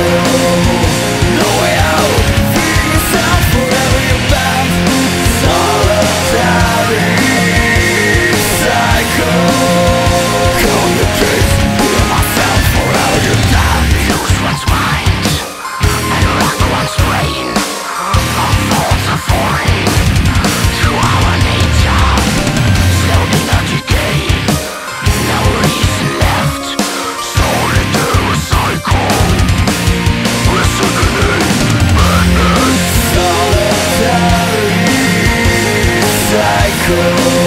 Como cool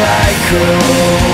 cycle